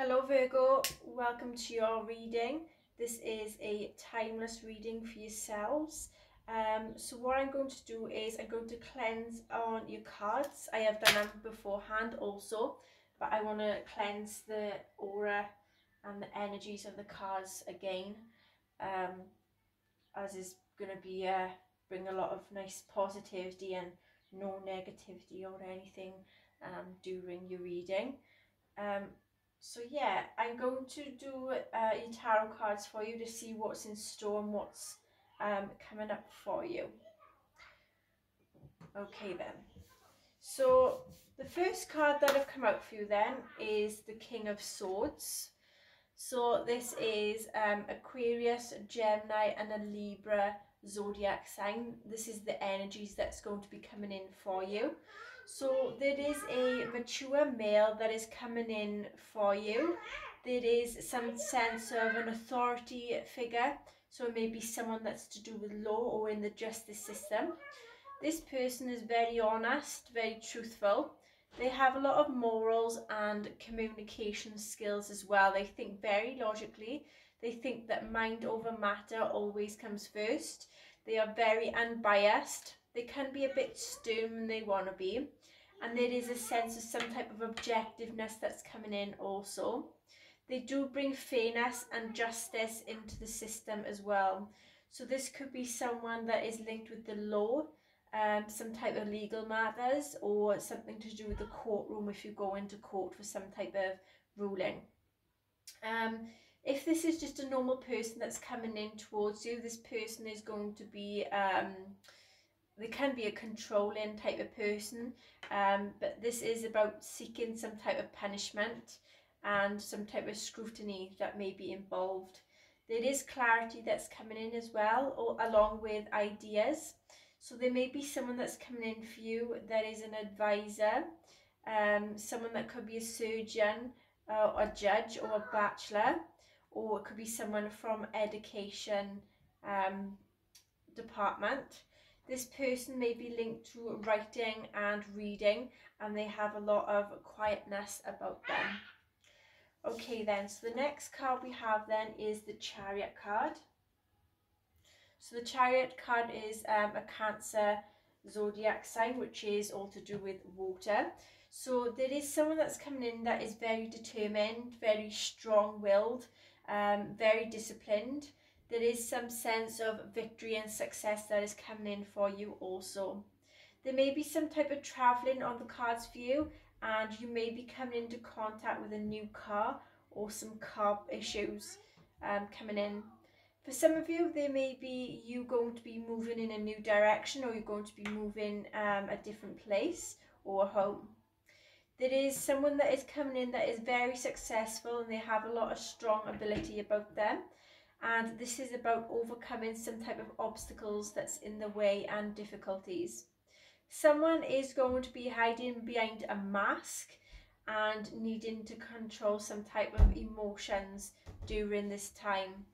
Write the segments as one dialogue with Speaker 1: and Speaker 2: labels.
Speaker 1: Hello Virgo, welcome to your reading. This is a timeless reading for yourselves. Um, so what I'm going to do is I'm going to cleanse on your cards. I have done that beforehand also, but I want to cleanse the aura and the energies of the cards again, um, as is going to be uh, bring a lot of nice positivity and no negativity or anything um, during your reading. Um, so yeah, I'm going to do uh, your tarot cards for you to see what's in store and what's um, coming up for you. Okay then. So the first card that have come out for you then is the King of Swords. So this is um, Aquarius, Gemini and a Libra zodiac sign. This is the energies that's going to be coming in for you. So there is a mature male that is coming in for you. There is some sense of an authority figure. So it may be someone that's to do with law or in the justice system. This person is very honest, very truthful. They have a lot of morals and communication skills as well. They think very logically. They think that mind over matter always comes first. They are very unbiased. They can be a bit stern when they want to be and there is a sense of some type of objectiveness that's coming in also. They do bring fairness and justice into the system as well. So this could be someone that is linked with the law, um, some type of legal matters or something to do with the courtroom if you go into court for some type of ruling. Um, if this is just a normal person that's coming in towards you, this person is going to be um, they can be a controlling type of person, um, but this is about seeking some type of punishment and some type of scrutiny that may be involved. There is clarity that's coming in as well, or along with ideas. So there may be someone that's coming in for you that is an advisor, um, someone that could be a surgeon, uh, a judge, or a bachelor, or it could be someone from education um, department. This person may be linked to writing and reading and they have a lot of quietness about them. Okay then, so the next card we have then is the Chariot card. So the Chariot card is um, a Cancer zodiac sign, which is all to do with water. So there is someone that's coming in that is very determined, very strong-willed, um, very disciplined there is some sense of victory and success that is coming in for you also. There may be some type of travelling on the cards for you and you may be coming into contact with a new car or some car issues um, coming in. For some of you, there may be you going to be moving in a new direction or you're going to be moving um, a different place or home. There is someone that is coming in that is very successful and they have a lot of strong ability about them and this is about overcoming some type of obstacles that's in the way and difficulties. Someone is going to be hiding behind a mask and needing to control some type of emotions during this time.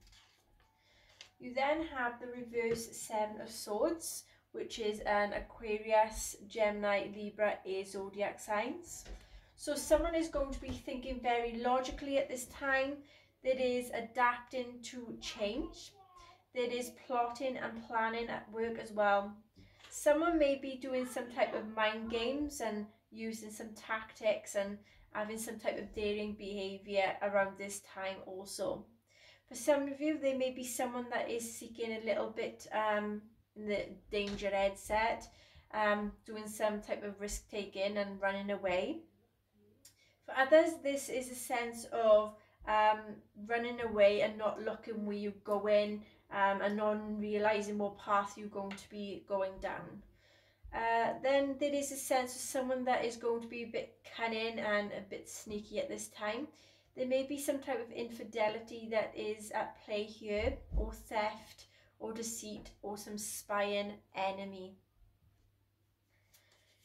Speaker 1: You then have the reverse Seven of Swords, which is an Aquarius, Gemini, Libra, Air zodiac signs. So someone is going to be thinking very logically at this time that is adapting to change, that is plotting and planning at work as well. Someone may be doing some type of mind games and using some tactics and having some type of daring behaviour around this time also. For some of you, there may be someone that is seeking a little bit um, in the danger headset, um, doing some type of risk taking and running away. For others, this is a sense of um, running away and not looking where you're going um, and not realising what path you're going to be going down. Uh, then there is a sense of someone that is going to be a bit cunning and a bit sneaky at this time. There may be some type of infidelity that is at play here, or theft, or deceit, or some spying enemy.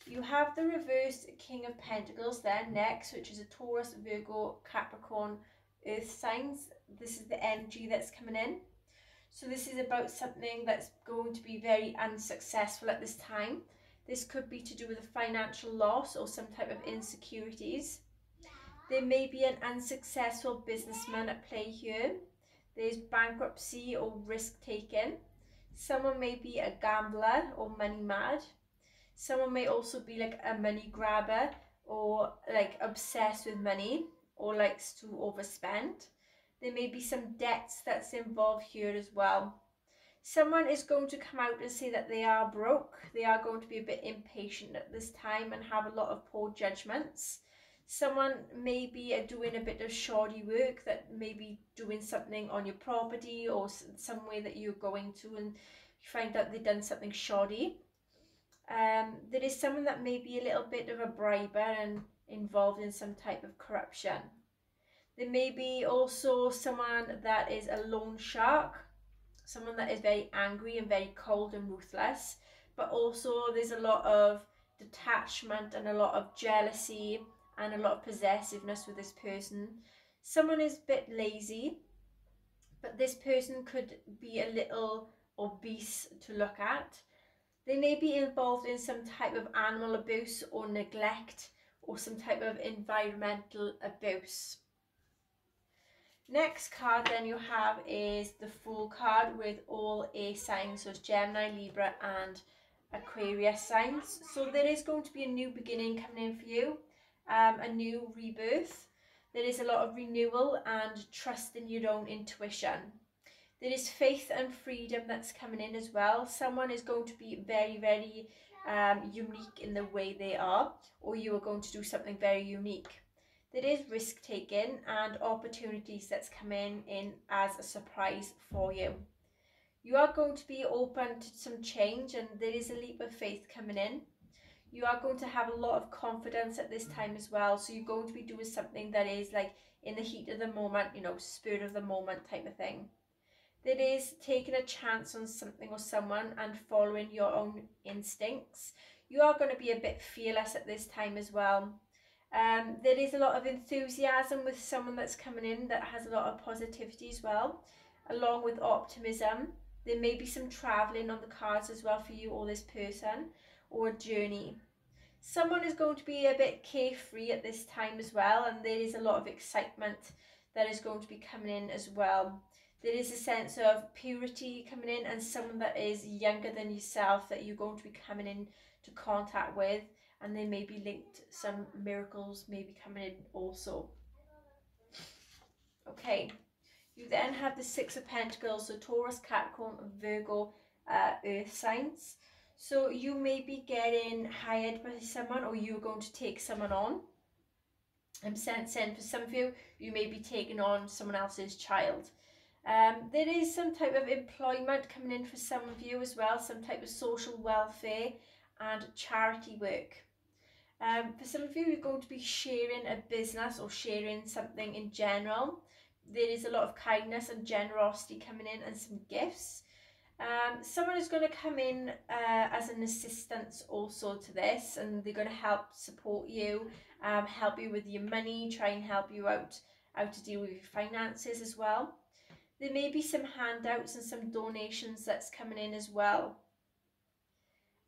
Speaker 1: You have the reverse King of Pentacles there next, which is a Taurus, Virgo, Capricorn, earth signs, this is the energy that's coming in. So this is about something that's going to be very unsuccessful at this time. This could be to do with a financial loss or some type of insecurities. There may be an unsuccessful businessman at play here. There's bankruptcy or risk taking. Someone may be a gambler or money mad. Someone may also be like a money grabber or like obsessed with money or likes to overspend. There may be some debts that's involved here as well. Someone is going to come out and say that they are broke. They are going to be a bit impatient at this time and have a lot of poor judgments. Someone may be doing a bit of shoddy work that may be doing something on your property or somewhere that you're going to and you find out they've done something shoddy. Um, there is someone that may be a little bit of a briber and involved in some type of corruption. There may be also someone that is a loan shark, someone that is very angry and very cold and ruthless, but also there's a lot of detachment and a lot of jealousy and a lot of possessiveness with this person. Someone is a bit lazy, but this person could be a little obese to look at. They may be involved in some type of animal abuse or neglect or some type of environmental abuse. Next card then you have is the Fool card with all air signs, so Gemini, Libra and Aquarius signs. So there is going to be a new beginning coming in for you, um, a new rebirth. There is a lot of renewal and trust in your own intuition. There is faith and freedom that's coming in as well. Someone is going to be very, very um, unique in the way they are, or you are going to do something very unique. There is risk taking and opportunities that's coming in as a surprise for you. You are going to be open to some change, and there is a leap of faith coming in. You are going to have a lot of confidence at this time as well. So you're going to be doing something that is like in the heat of the moment, you know, spirit of the moment type of thing. That is taking a chance on something or someone and following your own instincts. You are going to be a bit fearless at this time as well. Um, there is a lot of enthusiasm with someone that's coming in that has a lot of positivity as well, along with optimism. There may be some travelling on the cards as well for you or this person, or a journey. Someone is going to be a bit carefree at this time as well, and there is a lot of excitement that is going to be coming in as well there is a sense of purity coming in and someone that is younger than yourself that you're going to be coming in to contact with and they may be linked some miracles may be coming in also. Okay you then have the six of pentacles so taurus capricorn virgo uh, earth signs. So you may be getting hired by someone or you're going to take someone on. I'm saying for some of you you may be taking on someone else's child um, there is some type of employment coming in for some of you as well, some type of social welfare and charity work. Um, for some of you, you're going to be sharing a business or sharing something in general. There is a lot of kindness and generosity coming in and some gifts. Um, someone is going to come in uh, as an assistance also to this and they're going to help support you, um, help you with your money, try and help you out how to deal with your finances as well. There may be some handouts and some donations that's coming in as well.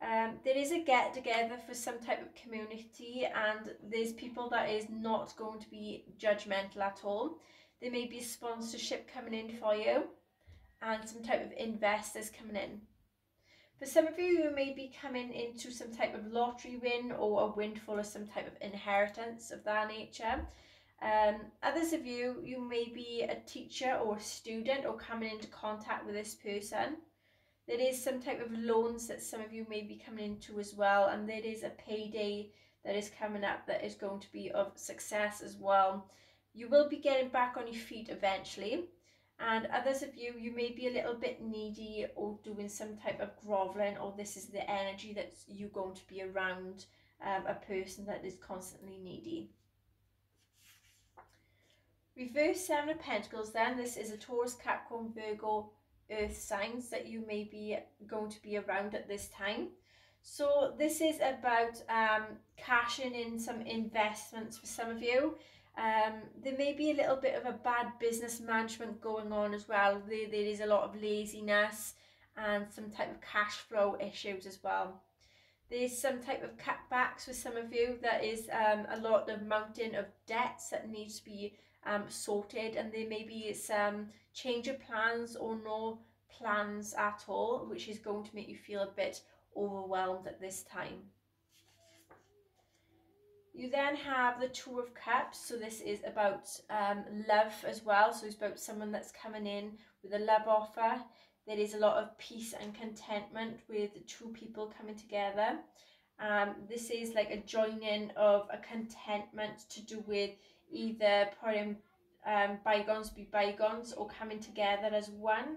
Speaker 1: Um, there is a get together for some type of community and there's people that is not going to be judgmental at all. There may be sponsorship coming in for you and some type of investors coming in. For some of you, you may be coming into some type of lottery win or a windfall or some type of inheritance of that nature. Um, others of you, you may be a teacher or a student or coming into contact with this person. There is some type of loans that some of you may be coming into as well, and there is a payday that is coming up that is going to be of success as well. You will be getting back on your feet eventually, and others of you, you may be a little bit needy or doing some type of groveling, or this is the energy that you're going to be around um, a person that is constantly needy. Reverse Seven of Pentacles then, this is a Taurus, Capricorn, Virgo, Earth signs that you may be going to be around at this time. So this is about um, cashing in some investments for some of you. Um, there may be a little bit of a bad business management going on as well. There, there is a lot of laziness and some type of cash flow issues as well. There's some type of cutbacks for some of you. There is um, a lot of mountain of debts that needs to be um, sorted and there may be some change of plans or no plans at all, which is going to make you feel a bit overwhelmed at this time. You then have the Two of Cups. So this is about um, love as well. So it's about someone that's coming in with a love offer. There is a lot of peace and contentment with two people coming together. Um, this is like a joining of a contentment to do with either putting um, bygones be bygones or coming together as one.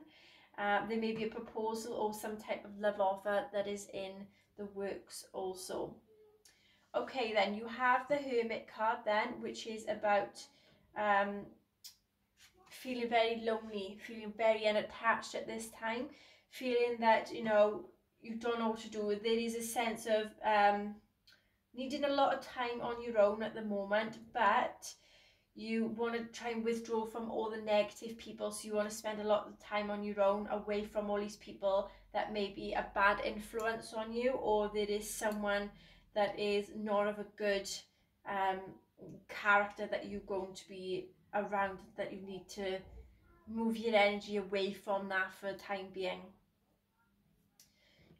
Speaker 1: Uh, there may be a proposal or some type of love offer that is in the works also. Okay, then you have the Hermit card then, which is about um, feeling very lonely, feeling very unattached at this time, feeling that, you know, you don't know what to do. There is a sense of um, needing a lot of time on your own at the moment, but you want to try and withdraw from all the negative people so you want to spend a lot of time on your own away from all these people that may be a bad influence on you or there is someone that is not of a good um, character that you're going to be around that you need to move your energy away from that for the time being.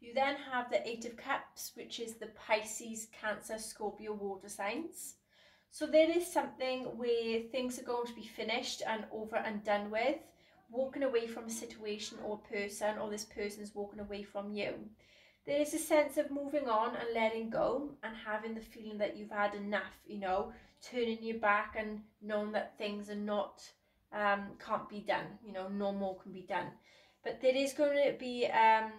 Speaker 1: You then have the Eight of Cups, which is the Pisces, Cancer, Scorpio water signs. So there is something where things are going to be finished and over and done with, walking away from a situation or person, or this person's walking away from you. There is a sense of moving on and letting go and having the feeling that you've had enough, you know, turning your back and knowing that things are not, um, can't be done, you know, no more can be done. But there is going to be um,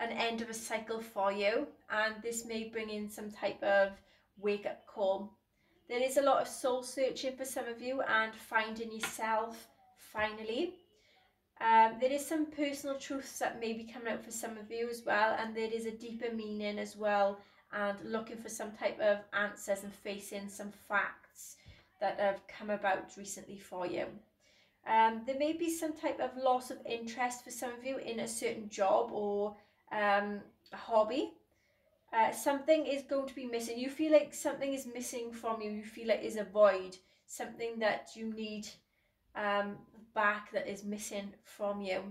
Speaker 1: an end of a cycle for you, and this may bring in some type of wake up call there is a lot of soul searching for some of you and finding yourself finally. Um, there is some personal truths that may be coming out for some of you as well, and there is a deeper meaning as well, and looking for some type of answers and facing some facts that have come about recently for you. Um, there may be some type of loss of interest for some of you in a certain job or um, a hobby uh, something is going to be missing. You feel like something is missing from you. You feel like is a void, something that you need um, back that is missing from you.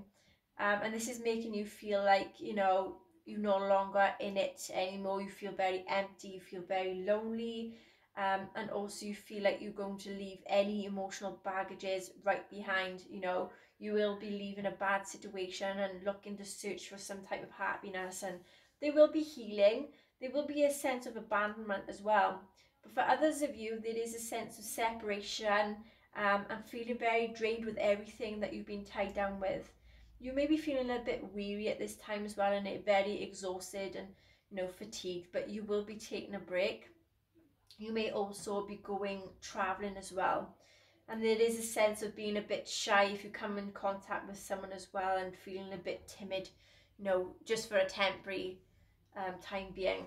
Speaker 1: Um, and this is making you feel like, you know, you're no longer in it anymore. You feel very empty, you feel very lonely. Um, and also you feel like you're going to leave any emotional baggages right behind, you know, you will be leaving a bad situation and looking to search for some type of happiness and there will be healing. There will be a sense of abandonment as well. But for others of you, there is a sense of separation um, and feeling very drained with everything that you've been tied down with. You may be feeling a bit weary at this time as well and very exhausted and you know fatigued, but you will be taking a break. You may also be going traveling as well. And there is a sense of being a bit shy if you come in contact with someone as well and feeling a bit timid, you know, just for a temporary um, time being.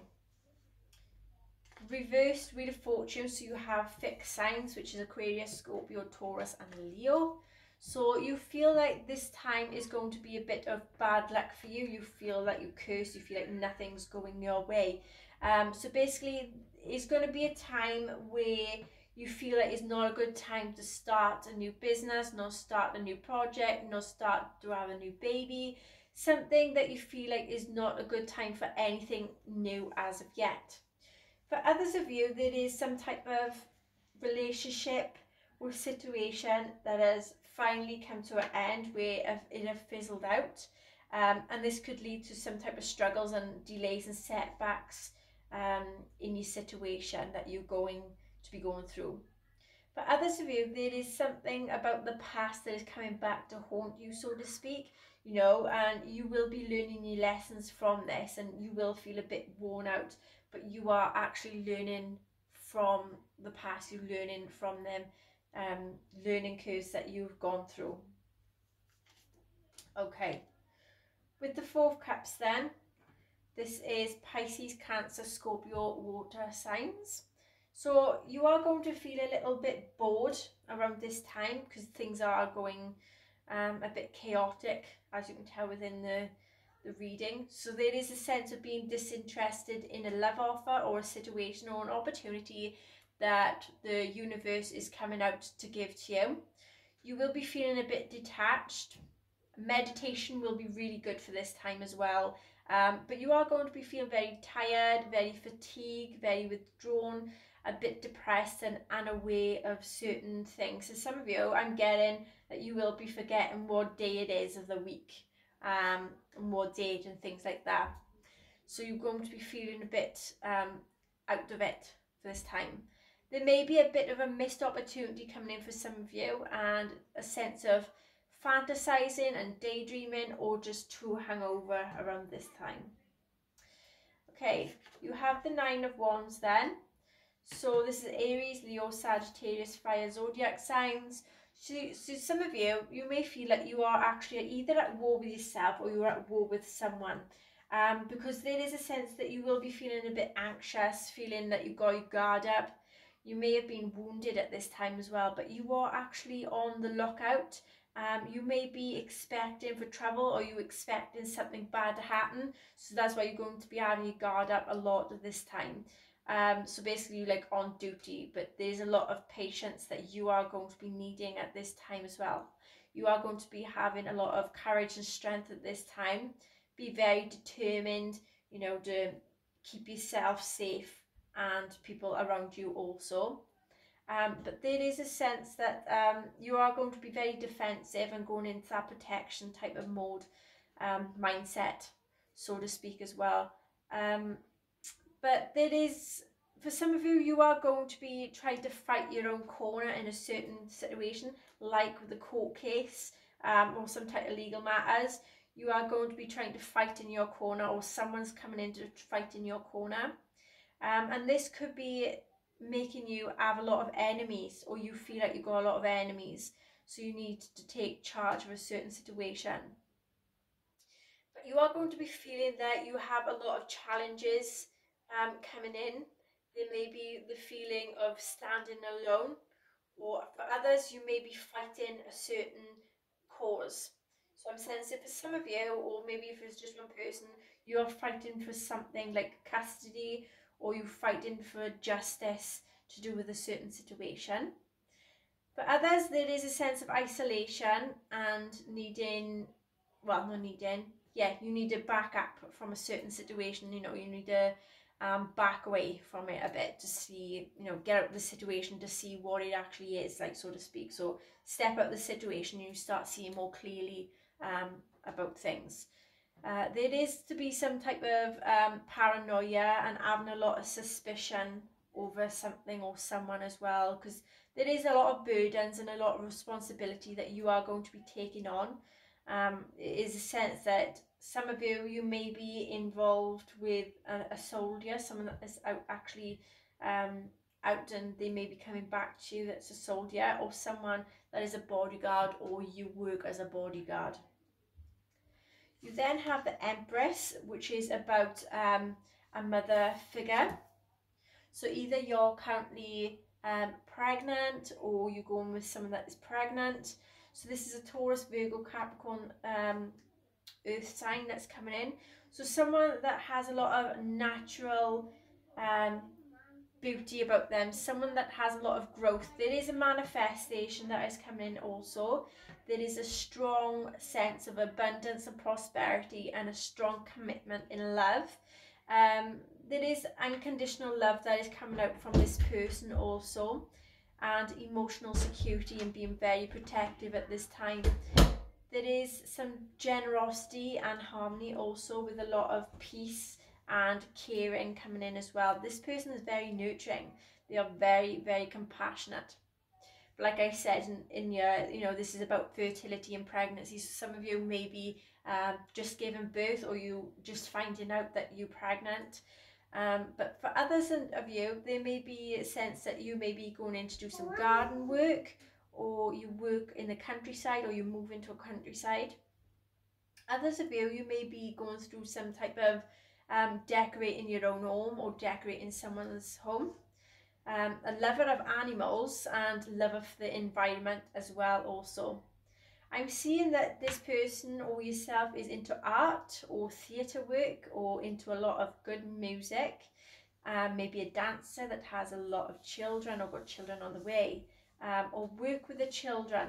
Speaker 1: Reversed Wheel of Fortune, so you have fixed signs, which is Aquarius, Scorpio, Taurus, and Leo. So you feel like this time is going to be a bit of bad luck for you. You feel like you're cursed. You feel like nothing's going your way. Um, so basically, it's going to be a time where you feel like it's not a good time to start a new business, not start a new project, not start to have a new baby something that you feel like is not a good time for anything new as of yet. For others of you, there is some type of relationship or situation that has finally come to an end where it has fizzled out. Um, and this could lead to some type of struggles and delays and setbacks um, in your situation that you're going to be going through. For others of you, there is something about the past that is coming back to haunt you, so to speak you know, and you will be learning your lessons from this and you will feel a bit worn out, but you are actually learning from the past, you're learning from them um, learning curves that you've gone through. Okay, with the fourth cups then, this is Pisces, Cancer, Scorpio, water signs. So you are going to feel a little bit bored around this time because things are going um, a bit chaotic, as you can tell within the, the reading. So there is a sense of being disinterested in a love offer or a situation or an opportunity that the universe is coming out to give to you. You will be feeling a bit detached. Meditation will be really good for this time as well. Um, but you are going to be feeling very tired, very fatigued, very withdrawn, a bit depressed and unaware of certain things. So some of you, I'm getting that you will be forgetting what day it is of the week, um, and what date and things like that. So you're going to be feeling a bit um, out of it for this time. There may be a bit of a missed opportunity coming in for some of you and a sense of fantasizing and daydreaming or just too hangover around this time. Okay, you have the Nine of Wands then. So this is Aries, Leo, Sagittarius, fire zodiac signs. So, so some of you, you may feel like you are actually either at war with yourself or you're at war with someone. Um, because there is a sense that you will be feeling a bit anxious, feeling that you've got your guard up. You may have been wounded at this time as well, but you are actually on the lookout um, you may be expecting for trouble or you expecting something bad to happen. So that's why you're going to be having your guard up a lot this time. Um, so basically like on duty, but there's a lot of patience that you are going to be needing at this time as well. You are going to be having a lot of courage and strength at this time. Be very determined, you know, to keep yourself safe and people around you also. Um, but there is a sense that um, you are going to be very defensive and going into that protection type of mode um, mindset, so to speak, as well. Um, but there is, for some of you, you are going to be trying to fight your own corner in a certain situation, like with the court case um, or some type of legal matters. You are going to be trying to fight in your corner, or someone's coming in to fight in your corner. Um, and this could be making you have a lot of enemies or you feel like you've got a lot of enemies so you need to take charge of a certain situation but you are going to be feeling that you have a lot of challenges um, coming in there may be the feeling of standing alone or for others you may be fighting a certain cause so i'm sensing for some of you or maybe if it's just one person you're fighting for something like custody or you're fighting for justice to do with a certain situation. For others, there is a sense of isolation and needing, well, not needing, yeah, you need a back up from a certain situation. You know, you need to um, back away from it a bit to see, you know, get out the situation to see what it actually is, like so to speak. So step out the situation, you start seeing more clearly um, about things. Uh, there is to be some type of um, paranoia and having a lot of suspicion over something or someone as well because there is a lot of burdens and a lot of responsibility that you are going to be taking on. Um, is a sense that some of you, you may be involved with a, a soldier, someone that is out actually um, out and they may be coming back to you that's a soldier or someone that is a bodyguard or you work as a bodyguard. You then have the Empress, which is about um, a mother figure. So either you're currently um, pregnant or you're going with someone that is pregnant. So this is a Taurus, Virgo, Capricorn um, earth sign that's coming in. So someone that has a lot of natural um, beauty about them, someone that has a lot of growth. There is a manifestation that is coming in also. There is a strong sense of abundance and prosperity and a strong commitment in love. Um, there is unconditional love that is coming out from this person also and emotional security and being very protective at this time. There is some generosity and harmony also with a lot of peace and caring coming in as well. This person is very nurturing. They are very, very compassionate. But like I said in, in your, you know, this is about fertility and pregnancy. So some of you may be um, just giving birth or you just finding out that you're pregnant. Um, but for others of you, there may be a sense that you may be going in to do some garden work or you work in the countryside or you move into a countryside. Others of you, you may be going through some type of um, decorating your own home or decorating someone's home. Um, a lover of animals and lover of the environment as well also. I'm seeing that this person or yourself is into art or theatre work or into a lot of good music. Um, maybe a dancer that has a lot of children or got children on the way. Um, or work with the children.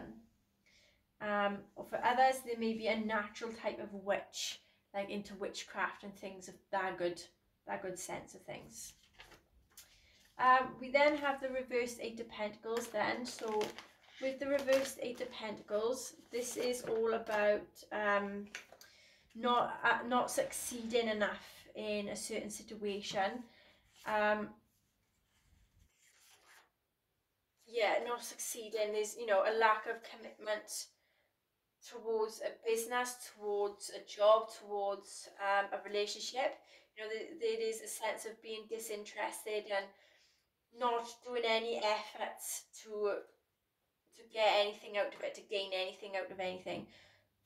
Speaker 1: Um, or for others, there may be a natural type of witch, like into witchcraft and things of that good, that good sense of things. Um, we then have the reversed Eight of Pentacles then. So with the reversed Eight of Pentacles, this is all about um, not uh, not succeeding enough in a certain situation. Um, yeah, not succeeding. There's you know a lack of commitment towards a business, towards a job, towards um, a relationship. You know, there, there is a sense of being disinterested and not doing any efforts to to get anything out of it, to gain anything out of anything.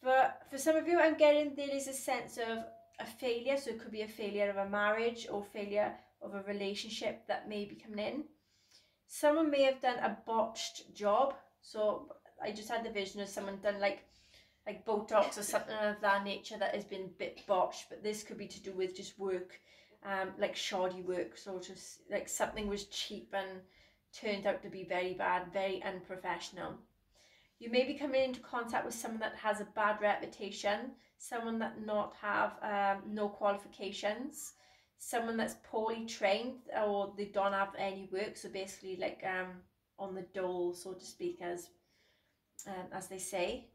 Speaker 1: But for some of you, I'm getting there is a sense of a failure. So it could be a failure of a marriage or failure of a relationship that may be coming in. Someone may have done a botched job. So I just had the vision of someone done like like Botox or something of that nature that has been a bit botched. But this could be to do with just work, um, like shoddy work, sort of like something was cheap and turned out to be very bad, very unprofessional. You may be coming into contact with someone that has a bad reputation, someone that not have um, no qualifications, someone that's poorly trained or they don't have any work. So basically, like um, on the dole, so to speak, as um, as they say.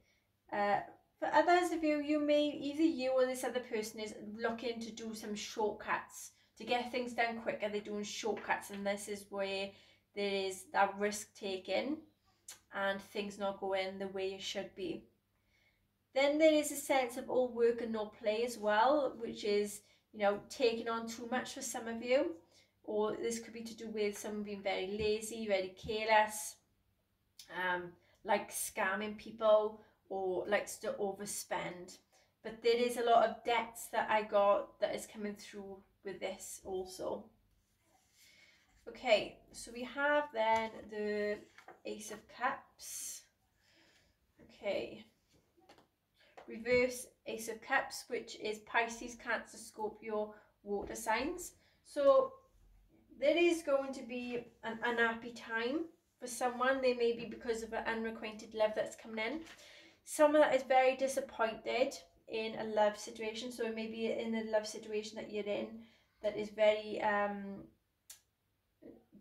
Speaker 1: Uh, for others of you, you may either you or this other person is looking to do some shortcuts to get things done quicker. They're doing shortcuts, and this is where there is that risk taken and things not going the way it should be. Then there is a sense of all work and no play as well, which is, you know, taking on too much for some of you. Or this could be to do with someone being very lazy, very careless, um, like scamming people or likes to overspend. But there is a lot of debts that I got that is coming through with this also. Okay, so we have then the Ace of Cups. Okay. Reverse Ace of Cups, which is Pisces, Cancer, Scorpio, water signs. So there is going to be an unhappy time for someone. They may be because of an unrequited love that's coming in. Someone that is very disappointed in a love situation. So it may be in a love situation that you're in that is very um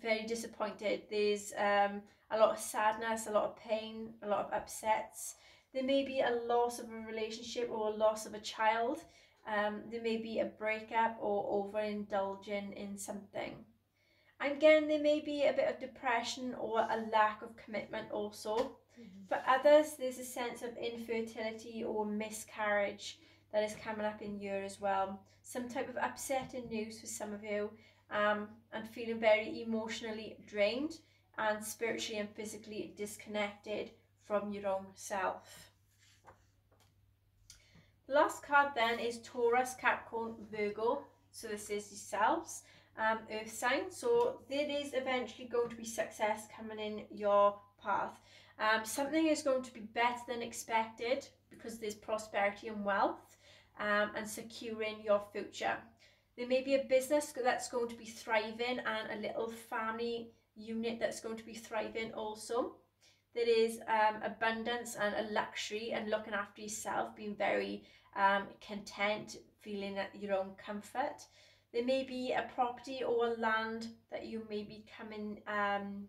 Speaker 1: very disappointed. There's um, a lot of sadness, a lot of pain, a lot of upsets. There may be a loss of a relationship or a loss of a child. Um, there may be a breakup or overindulging in something. Getting there may be a bit of depression or a lack of commitment also. Mm-hmm. For others, there's a sense of infertility or miscarriage that is coming up in you as well. Some type of upsetting news for some of you um, and feeling very emotionally drained and spiritually and physically disconnected from your own self. The last card then is Taurus, Capricorn, Virgo. So this is yourselves, um, earth sign. So there is eventually going to be success coming in your path. Um, something is going to be better than expected because there's prosperity and wealth um, and securing your future. There may be a business that's going to be thriving and a little family unit that's going to be thriving also. There is um, abundance and a luxury and looking after yourself, being very um, content, feeling at your own comfort. There may be a property or a land that you may be coming, um,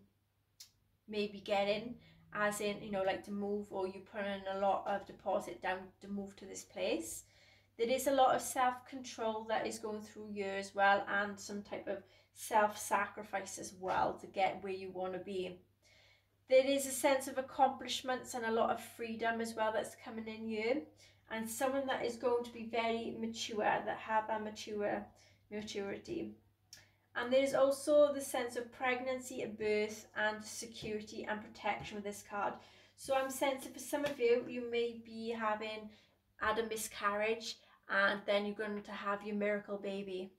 Speaker 1: maybe getting, as in, you know, like to move or you put in a lot of deposit down to move to this place. There is a lot of self-control that is going through you as well and some type of self-sacrifice as well to get where you want to be. There is a sense of accomplishments and a lot of freedom as well that's coming in you and someone that is going to be very mature, that have a mature maturity. And there's also the sense of pregnancy, birth, and security and protection with this card. So I'm sensing for some of you, you may be having had a miscarriage and then you're going to have your miracle baby.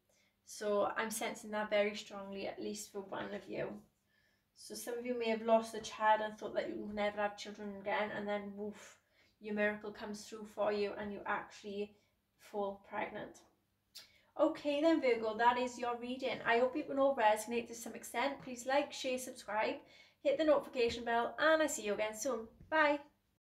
Speaker 1: So I'm sensing that very strongly, at least for one of you. So some of you may have lost a child and thought that you will never have children again, and then woof, your miracle comes through for you and you actually fall pregnant. Okay then Virgo, that is your reading. I hope it will all resonate to some extent. Please like, share, subscribe, hit the notification bell and I see you again soon. Bye.